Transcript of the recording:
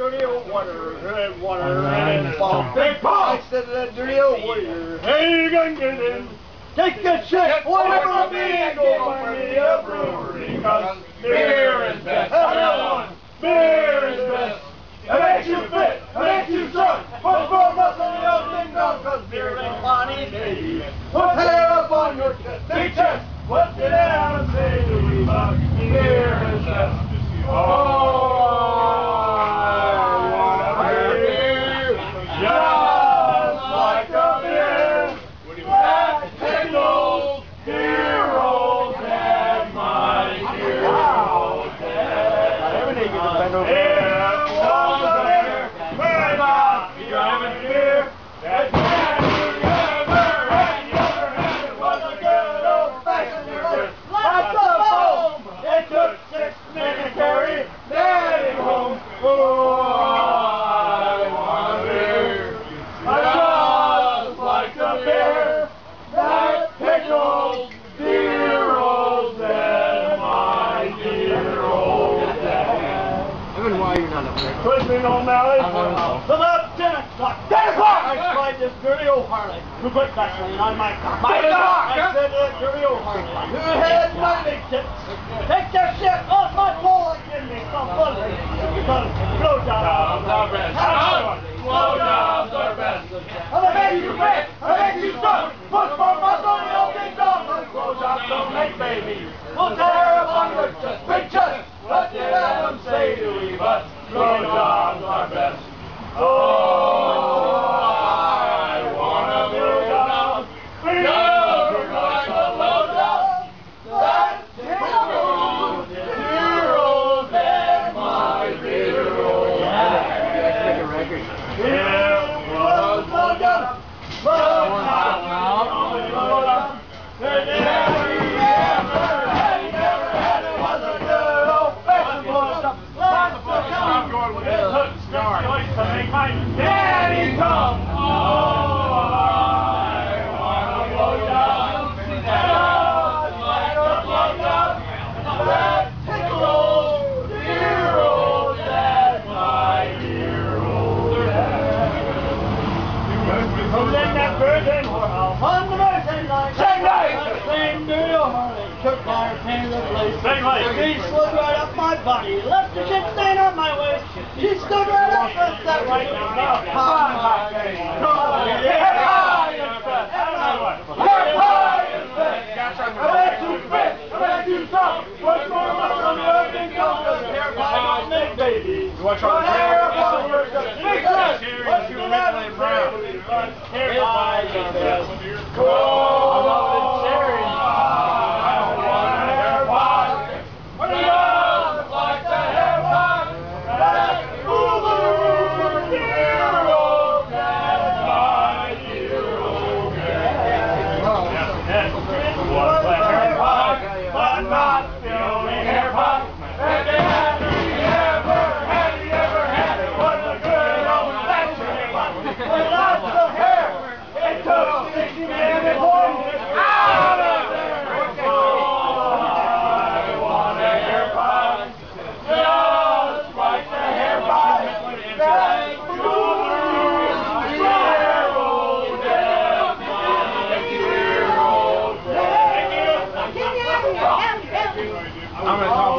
Dirty old water, red water, red ball. Big ball! I said that dirty old warrior. Hey, you gonna get in? Take that shit, whatever it be, go find me a brewery, cause beer is best. Everyone, beer is best. It makes you fit, it makes you strong. Put four muscle in your ding dong, cause beer ain't funny, baby. Put hair up on your chest, big chest. What did you're not up there. Twisting O'Malley. I don't know. So about 10 o'clock. 10 o'clock! I spied this dirty old Harley who put gasoline on my car. My car! I said to that dirty old Harley, who had my big tips, take that shit off my pole and give me some buzzing. Because blowjobs are best. Blowjobs are best. I'm gonna make you fit. I'm gonna make you strong. Put more muscle in your big dog. Blowjobs don't make babies. Put the hair up on your chest. Big chest. What did Adam say to Eve? But blowjobs are best. Daddy come. A blowjob. That dear old dad, my dear old dad. From then that virgin whorehouse on the Thursday night. Same night. That same dirty old Harley my pain to place. Same. She slid right up my body, left the shit stain on my waist. She stood right up and sat right now. Upon my face. Come on, hair high and fat. Hair high and fat. I With lots of hair, it took six men to pull out of there. I want a hair pie. Just like the hair pie. That Boogaloo, dear old dad, my dear old dad. I'm gonna talk